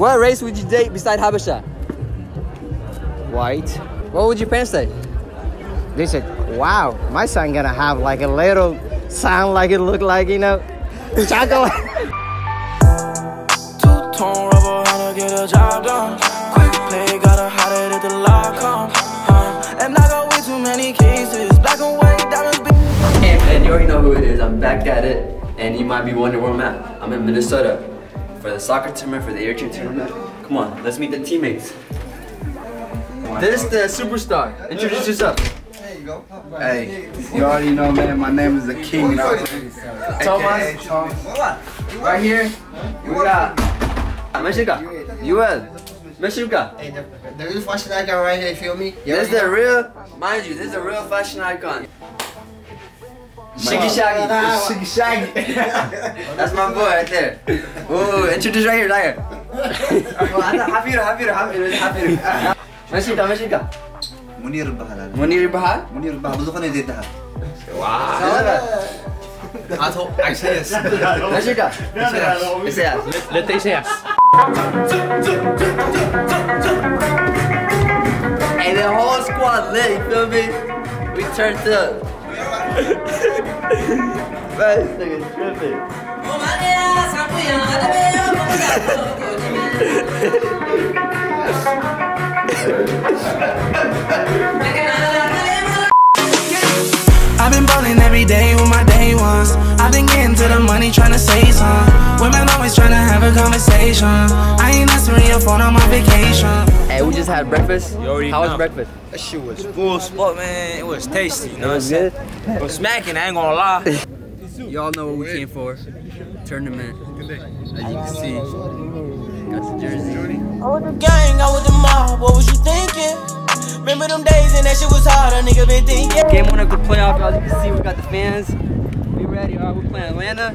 What race would you date beside Habesha? White. What would your parents say? They said, wow, my son gonna have like a little sound like it look like, you know, chocolate. Two-tone rubber, how to get a job done. Quick play, gotta hide it at the lock come. Huh? And I got way too many cases. Black and white diamonds be Hey man, you already know who it is. I'm back at it. And you might be wondering where I'm at. I'm in Minnesota for the soccer tournament, for the air team tournament. Come on, let's meet the teammates. This the superstar. Introduce yourself. Hey, you already know, man. My name is the King now. Thomas. Right here, we got Meshuga. Yuel. Meshuga. Hey, the, the real fashion icon right here, feel me? This is the real, mind you, this is the real fashion icon. Shiggy Shaggy. Shiggy Shaggy. That's my boy right there. Ooh, introduce right here, right here. Happy to, happy to, happy to, happy to. Meshuga, Meshuga. منير البحر Munir Bahar. منير البحر بزخنة زي الذهب Meshuga. Ese ya. Let they say yes. Hey, the whole squad lit, you feel me? We turned up. Tripping. I've been ballin' every day with my day ones. I've been getting to the money, tryna say some. Women always tryna have a conversation. I ain't answering your phone on my vacation. Hey, we just had breakfast. already How was breakfast? That shit was full spot, man. It was tasty, you know what I'm saying? good? It was smacking, I ain't gonna lie. Y'all know what we came for. Tournament. As you can see, got the jersey. I was the Gang, I was the mob, what was you thinking? Remember them days and that shit was hard, a nigga been thinking. Game one of the playoff, as you can see, we got the fans. We ready. All right, we're playing Atlanta.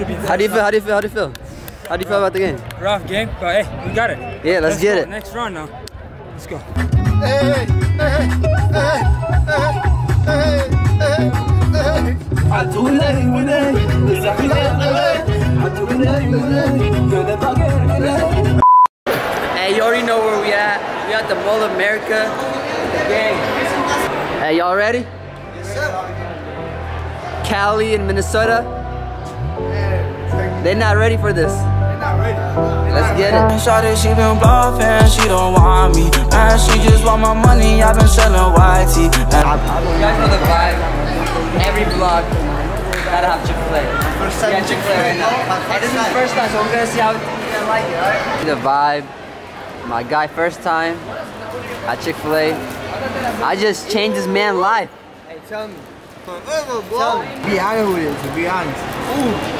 How do you feel? How do you feel? How do you feel? How do you feel about the game? rough game, but hey, we got it. Yeah, let's get go. it. Next round now. Let's go. Hey, you already know where we at. We at the Mall of America. Gang. Hey, y'all ready? Yes, sir. Cali and Minnesota. They're not ready for this. Let's get it. Shawty, she been bluffing, she don't want me. Man, she just want my money, i been selling tea. And You guys know the vibe. Every vlog gotta have Chick-fil-A. We got Chick-fil-A right now. Hey, this is the first time, so we're gonna see how we're like it, alright? The vibe. My guy first time at Chick-fil-A. I just changed this man life. Hey, tell me. Be honest with it, to be honest.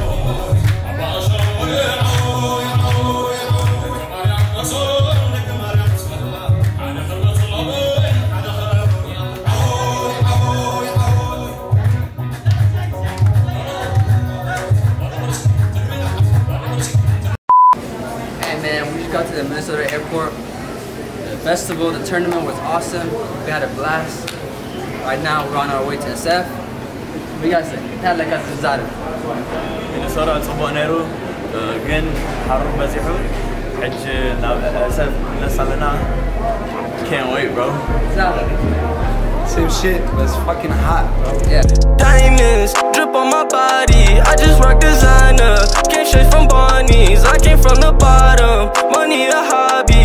festival. The tournament was awesome. We had a blast. Right now, we're on our way to SF. We got to a Kazuzada. Minnesota, it's a Bonero. Uh, again, Harun Mazihu. Can't wait, bro. Same shit, but it's fucking hot, bro. Yeah. Diamonds drip on my body. I just rock designer. Came straight from Barney's. I came from the bottom. Money a hobby.